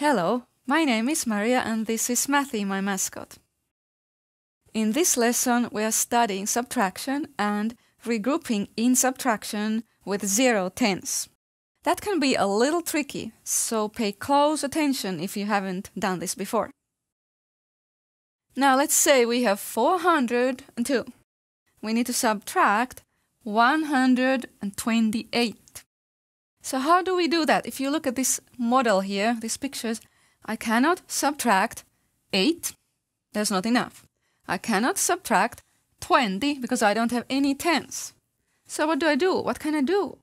Hello, my name is Maria and this is Mathy, my mascot. In this lesson, we are studying subtraction and regrouping in subtraction with zero tens. That can be a little tricky, so pay close attention if you haven't done this before. Now let's say we have 402. We need to subtract 128. So how do we do that? If you look at this model here, these pictures, I cannot subtract 8. There's not enough. I cannot subtract 20 because I don't have any tens. So what do I do? What can I do?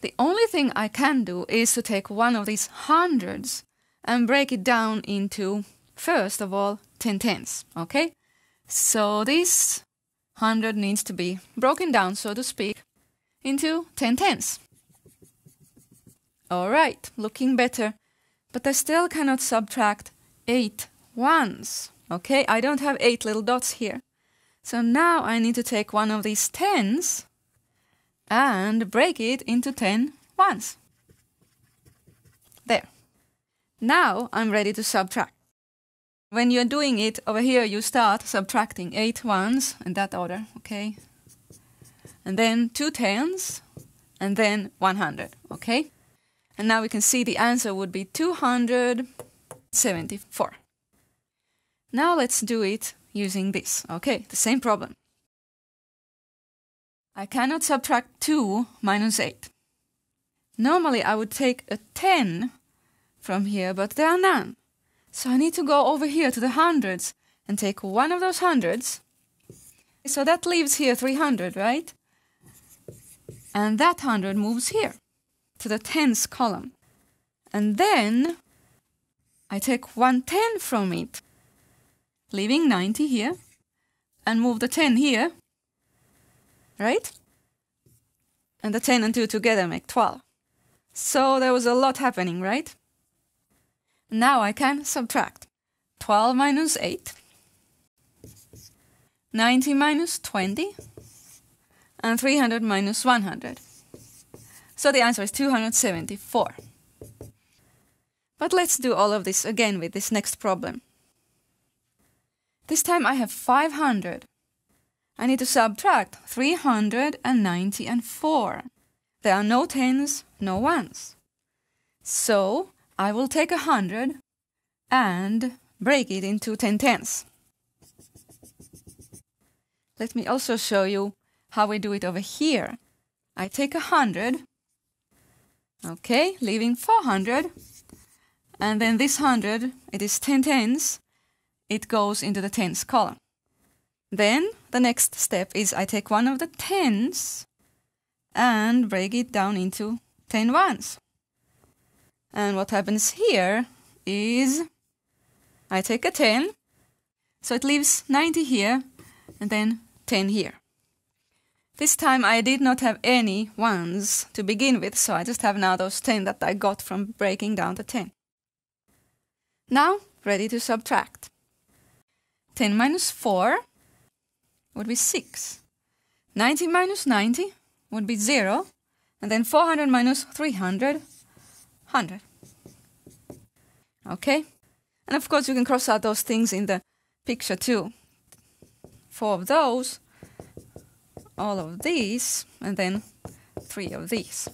The only thing I can do is to take one of these hundreds and break it down into, first of all, 10 tens, okay? So this 100 needs to be broken down, so to speak, into 10 tens. All right, looking better. But I still cannot subtract 8 ones. Okay, I don't have 8 little dots here. So now I need to take one of these tens and break it into 10 ones. There. Now I'm ready to subtract. When you're doing it over here, you start subtracting 8 ones in that order, okay? And then two tens, and then 100, okay? And now we can see the answer would be 274. Now let's do it using this. Okay, the same problem. I cannot subtract 2 minus 8. Normally I would take a 10 from here, but there are none. So I need to go over here to the hundreds and take one of those hundreds. So that leaves here 300, right? And that 100 moves here to the tens column. And then I take one ten from it, leaving 90 here, and move the 10 here, right? And the 10 and 2 together make 12. So there was a lot happening, right? Now I can subtract 12 minus 8, 90 minus 20, and 300 minus 100. So the answer is 274. But let's do all of this again with this next problem. This time I have 500. I need to subtract 390 and 4. There are no tens, no ones. So I will take a 100 and break it into 10 tens. Let me also show you how we do it over here. I take a 100 Okay, leaving 400. And then this 100, it is 10 tens. It goes into the tens column. Then the next step is I take one of the tens and break it down into 10 ones. And what happens here is I take a 10, so it leaves 90 here and then 10 here. This time I did not have any ones to begin with, so I just have now those 10 that I got from breaking down the 10. Now, ready to subtract. 10 minus 4 would be 6. 90 minus 90 would be 0. And then 400 minus 300, 100. Okay? And of course you can cross out those things in the picture too. Four of those all of these and then three of these.